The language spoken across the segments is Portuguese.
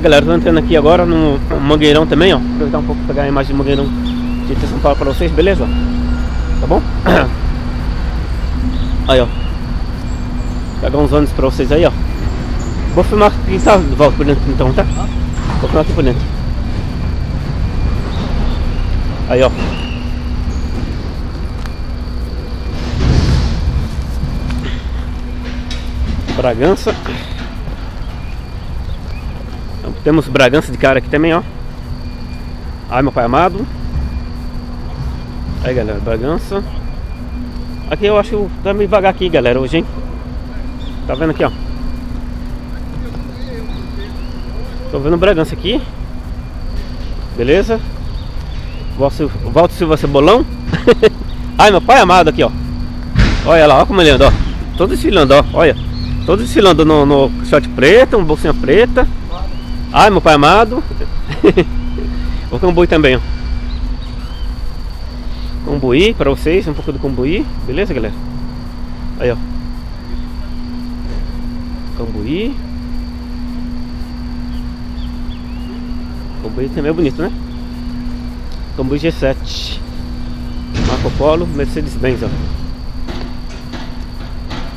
Galera, tô entrando aqui agora no Mangueirão também, ó. Aproveitar um pouco pegar a imagem do Mangueirão de São Paulo pra vocês, beleza? Tá bom? Aí, ó. Pegar uns ônibus pra vocês aí, ó. Vou filmar aqui, tá? Volta por dentro então, tá? Vou filmar aqui por dentro. Aí, ó. Bragança. Temos Bragança de cara aqui também, ó. Ai, meu pai amado. Aí, galera, Bragança. Aqui eu acho que tá meio devagar aqui, galera, hoje, hein? Tá vendo aqui, ó. Tô vendo Bragança aqui. Beleza? Volta Silva Cebolão. Ai, meu pai amado aqui, ó. Olha lá, ó como ele anda, ó. Todo desfilando, ó. Olha. Todo desfilando no, no short preto, uma bolsinha preta. Ai, meu pai amado. o cambuí também, ó. Cambuí pra vocês, um pouco do cambuí. Beleza, galera? Aí, ó. Cambuí. Cambuí também é bonito, né? Cambuí G7. Marco Polo, Mercedes-Benz, ó.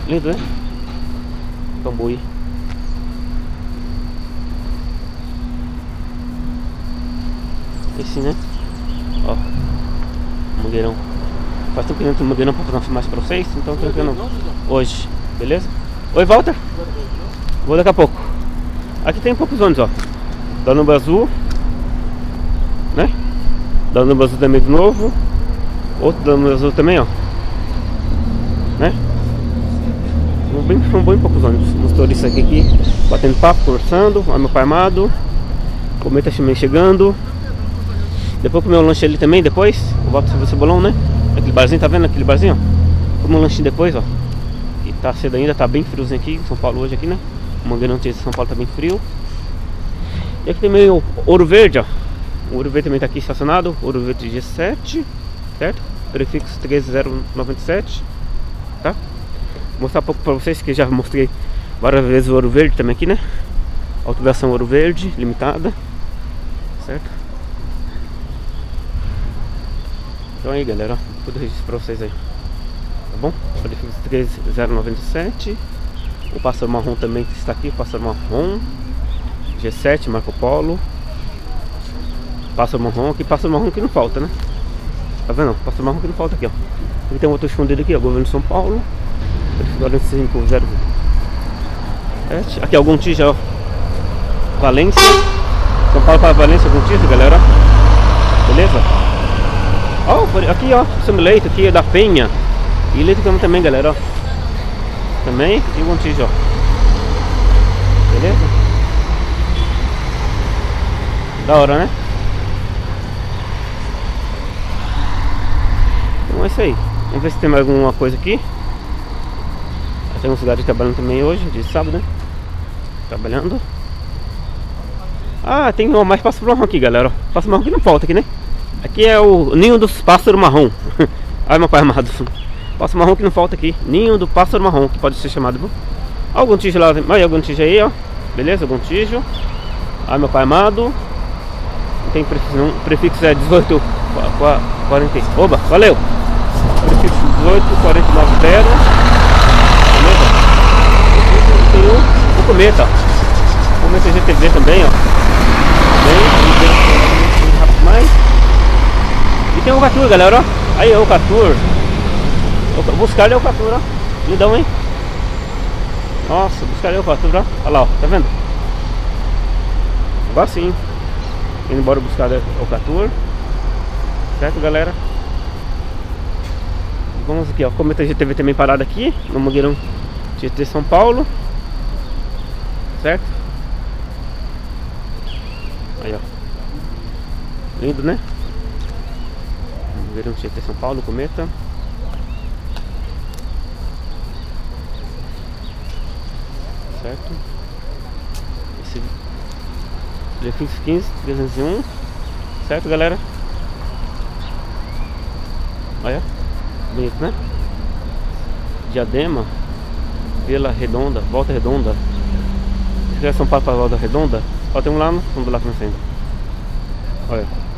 Lindo, né? Cambuí. Esse, né? Ó. Mangueirão. Faz tempo que não tem mangueirão pra fazer filmagem pra vocês, então tô entrando hoje, beleza? Oi, Walter? Vou daqui a pouco. Aqui tem poucos ônibus, ó. Danube Azul. Né? Danube Azul também de novo. Outro Danube Azul também, ó. Né? São bem, são bem poucos ônibus. Os turistas aqui, aqui batendo papo, conversando. Olha meu pai amado. Cometa também chegando. Depois comer o lanche ali também, depois. Eu volto pro cebolão, né? Aquele barzinho, tá vendo aquele barzinho? Comer um lanchinho depois, ó. E tá cedo ainda, tá bem friozinho aqui em São Paulo hoje aqui, né? O Mangueirão de São Paulo tá bem frio. E aqui também o Ouro Verde, ó. O Ouro Verde também tá aqui estacionado. Ouro Verde G7, certo? Prefixo 13097, tá? Vou mostrar um pouco pra vocês que já mostrei várias vezes o Ouro Verde também aqui, né? Autorização Ouro Verde, limitada, certo? Então aí galera, tudo registro pra vocês aí. Tá bom? Prefixo 13097 O pássaro marrom também que está aqui, o pássaro marrom. G7, Marco Polo. Pássaro marrom, aqui pássaro marrom que não falta, né? Tá vendo? Pássaro marrom que não falta aqui, ó. Aqui tem um outro escondido aqui, ó, Governo de São Paulo. Prefixo 4507 Aqui algum tija, ó. Valência. São Paulo para Valência, algum tija, galera Beleza? Ó, aqui ó, leito aqui é da Penha E leito também, galera, ó Também, e o Antijo, ó Beleza? Da hora, né? Então é isso aí Vamos ver se tem mais alguma coisa aqui Tem uns lugares trabalhando também hoje, de sábado, né? Trabalhando Ah, tem mais pássaro marrom aqui, galera Pássaro marrom que não falta aqui, né? Aqui é o ninho dos pássaros marrom. Ai meu pai amado. Pássaro marrom que não falta aqui. Ninho do pássaro marrom, que pode ser chamado. Viu? Algum tijo lá. Aí algum tijo aí, ó. Beleza? Algum tijo. Ai meu pai amado. Tem prefixo, prefixo é 18 40. Oba, valeu! Prefixo 18 49 0. Beleza? Tem o, o cometa. O cometa GTV também, ó. Bem, rápido mais. E tem o Catur, galera, ó. Aí, o Catur. Buscar é o Catur, ó. Lindão, hein? Nossa, buscar é o Catur, ó. Olha lá, ó. Tá vendo? Agora sim. Indo embora buscar o Catur. Certo, galera? Vamos aqui, ó. Cometa GTV também parado aqui. No Mangueirão GT São Paulo. Certo? Aí, ó. Lindo, né? Verão Tietê São Paulo, Cometa. Certo? Esse prefixo 15, 301. Certo, galera? Olha, bonito, né? Diadema, Vila Redonda, Volta Redonda. São Paulo para Volta Redonda. Ó, tem um lá no fundo lá conhecendo. Olha.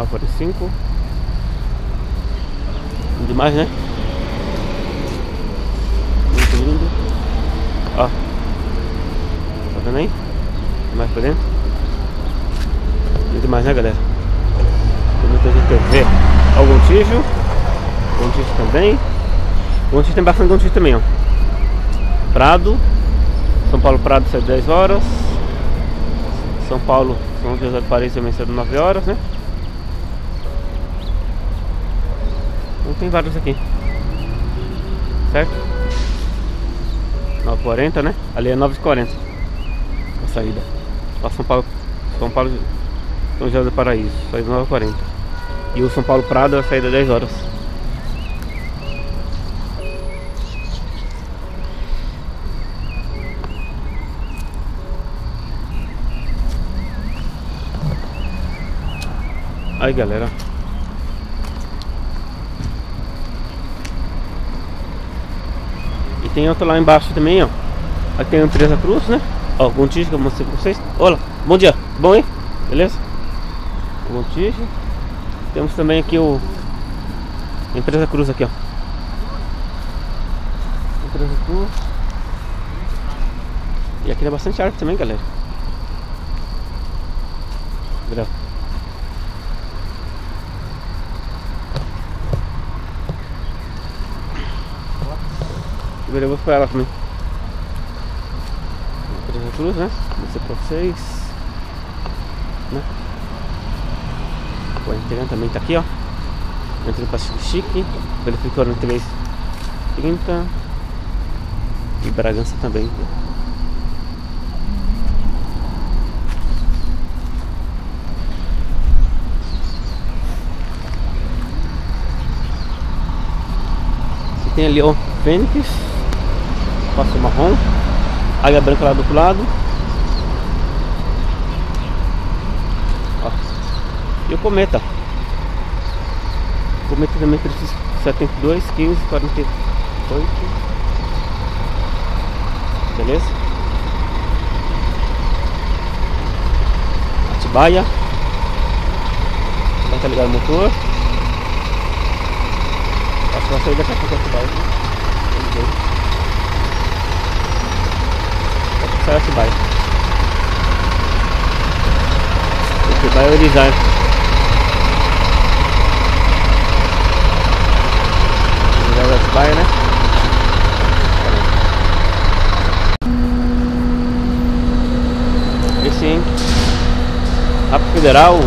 945. Demais, né? Muito lindo. Ó. Tá vendo aí? Mais pra dentro. Lindo demais, né, galera? Tem muita gente quer ver. Ó, o Gontijo. Gontijo também. Gontijo tem bastante Gontijo também, ó. Prado. São Paulo Prado sai 10 horas. São Paulo, São José do Paris também sai 9 horas, né? Então tem vários aqui. Certo? 9h40, né? Ali é 9h40 a saída. Ó, São Paulo, São Paulo, São José do Paraíso, sai 9h40. E o São Paulo Prado a saída 10 horas. Aí galera tem outro lá embaixo também, ó. Aqui tem a empresa Cruz, né? Ó, dia que eu mostrei pra vocês. Olá, bom dia, bom aí? Beleza? Dia Temos também aqui o Empresa Cruz aqui, ó. Empresa Cruz. E aqui tem bastante árvore também, galera. Obrigado Veremos pra ela também. Três cruz, né? Vou mostrar pra vocês. Né? O Instagram também tá aqui, ó. Entrando pra Chique Chique. Verificando 3 30 E Bragança também. Tem ali, ó, Fênix passo marrom, águia branca lá do outro lado. Ó. E o cometa. O cometa também precisa 72, 15, 48. Beleza? Atibaia. Vai tá ligado o motor. Acho que vai sair daqui a pouco Atibaia. Vamos ver. Sai Atibaia. Atibaia é Orizar. Atibaia, né? Esse, hein? Rapa Federal.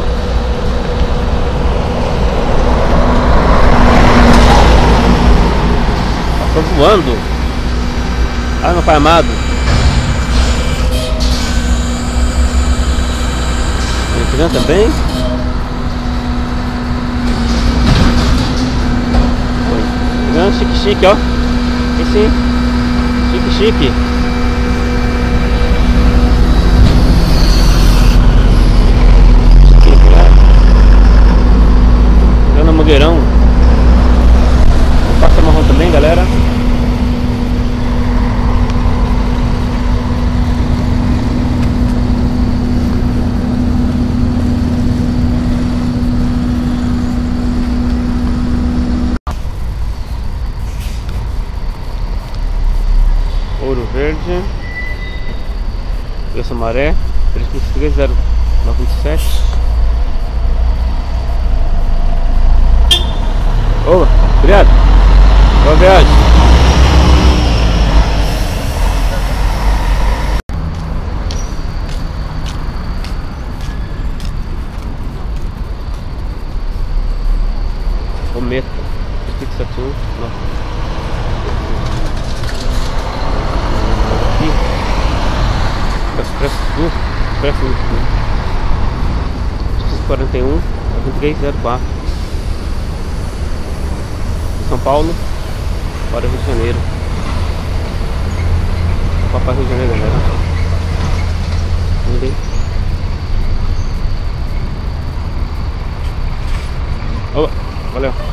Tô voando. Ah, meu pai amado. Instagram também. Instagram chique chique, ó. Esse chique chique. Mogueirão. Passa marrom também, galera. Verde Preço Maré 353 0927 Opa, obrigado. Boa viagem Cometa 371 Expresso Sul, Expresso Sul. 41, 2304. São Paulo, para Rio de Janeiro. Papai Rio de Janeiro, galera. Vamos Oh, valeu.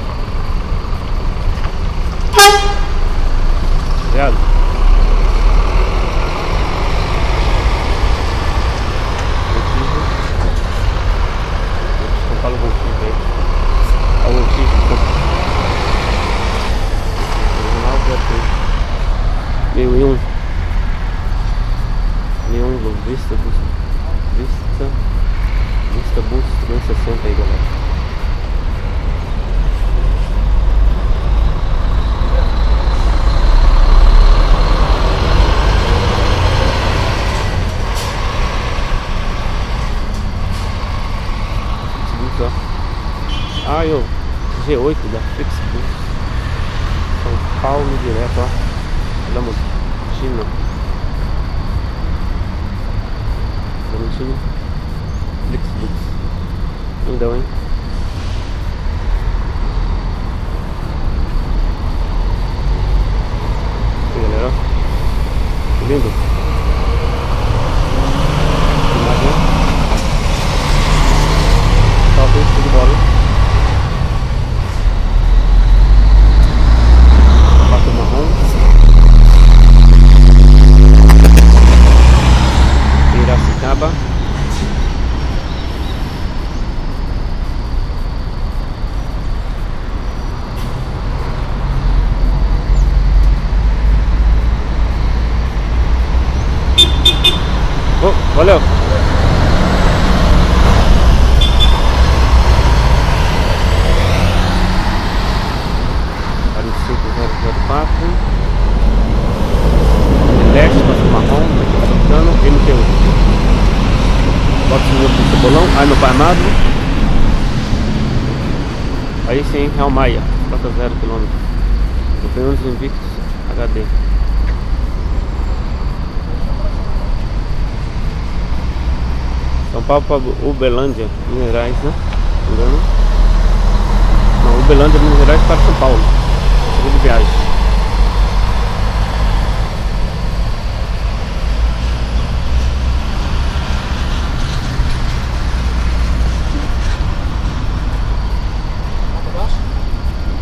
Flixbus, ó. Ah, eu G8 da Flixbus. São Paulo direto, ó. A China. Bonitinho. Flixbus. Lindão, hein? Aqui, galera. Lindo. Imagem. Top, hein? Show de bola. hein? Sapato marrom. Piracicaba. Oh, valeu! Vale cinco zero zero quatro. Marrom, mexicano, MT1. Bota o meu pro cebolão, aí meu pai amado. Aí sim, Real Maia, 0 km. Campeões Invictus HD. São Paulo para Uberlândia, Minas Gerais, né? Não Uberlândia, Minas Gerais para São Paulo. Viagem.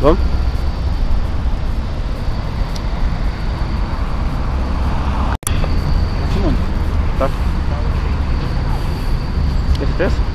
Vamos? Aqui, mano. Tá. Tem certeza?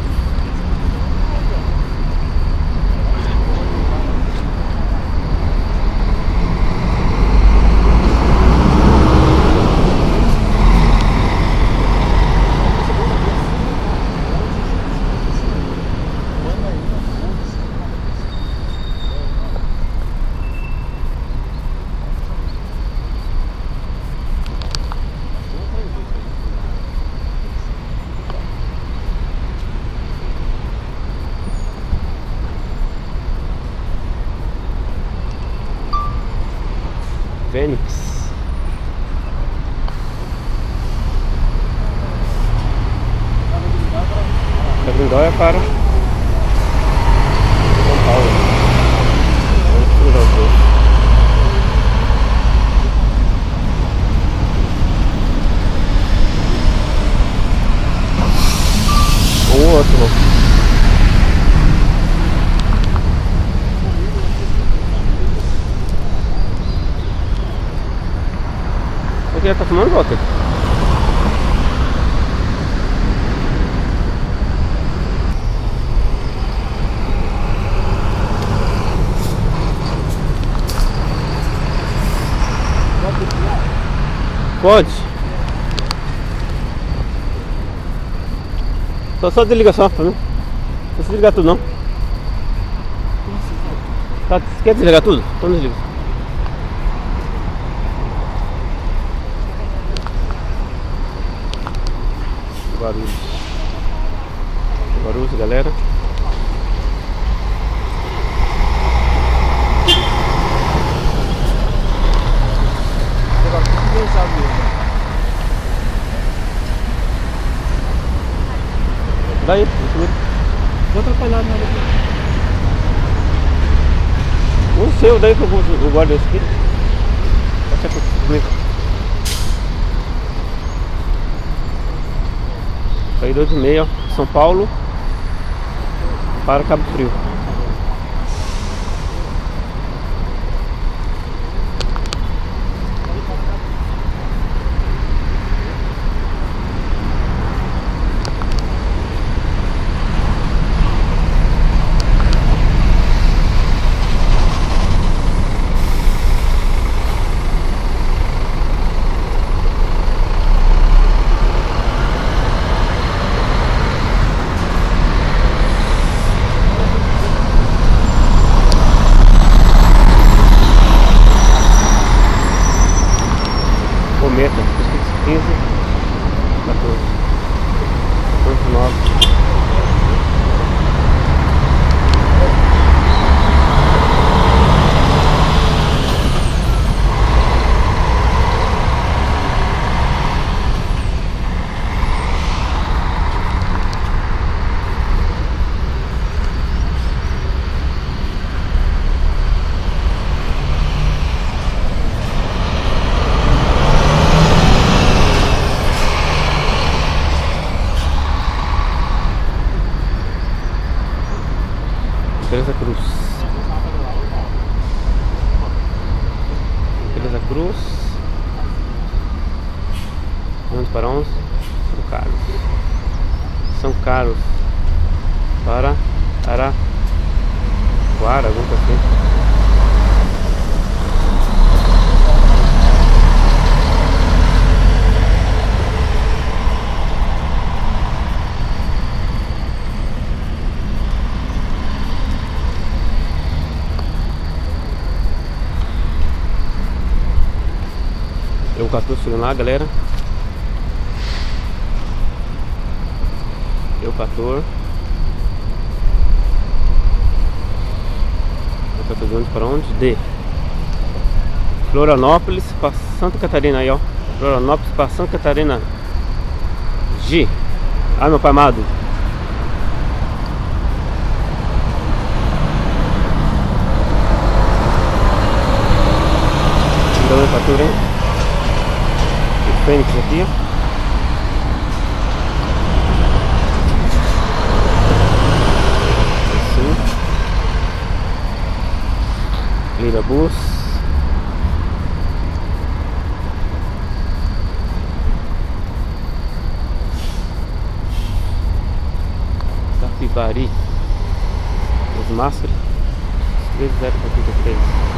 Fênix. Da Grindóia para São Paulo. Vamos cruzar os dois. Um ou outro. Tá fumando, Walter? Pode. Só, só desliga só pra mim. Não precisa desligar tudo não. Tá, quer desligar tudo? Então desliga. Guarulhos. Guarulhos, galera. Daí, mesmo. Vou atrapalhar nada aqui. O seu daí que eu, vou- eu guardo esse aqui. Passa aqui comigo. Aí dois e meia, São Paulo para Cabo Frio. Para Araquara, alguma coisa assim. Eu 14 lá, galera. Eu 14. Eu 14 onde para onde? D. Florianópolis para Santa Catarina aí, ó. Florianópolis para Santa Catarina. G. Ah, meu pai amado. Então, eu 14, hein? Fênix aqui. Assim. Lira Bus. Capibari. Os máscaras. 30 para 33.